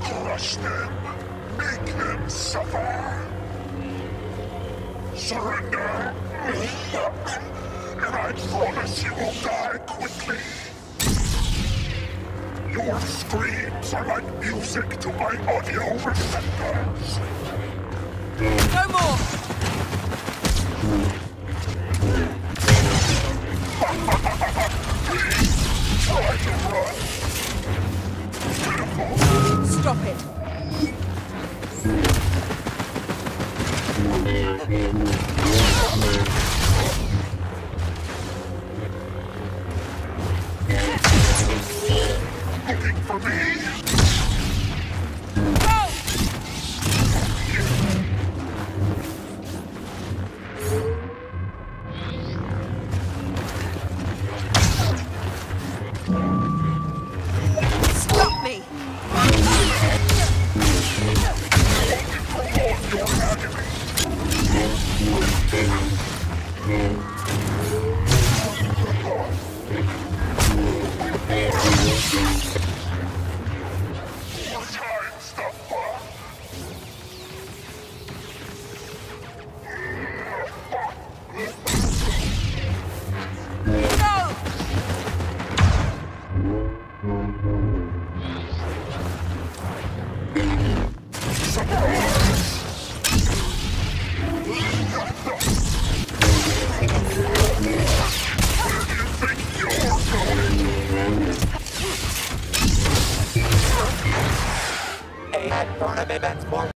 Crush them. Make them suffer. Surrender. And I promise you will die quickly. Your screams are like music to my audio receptors. No more! Stop it! For me? way. And tournament events more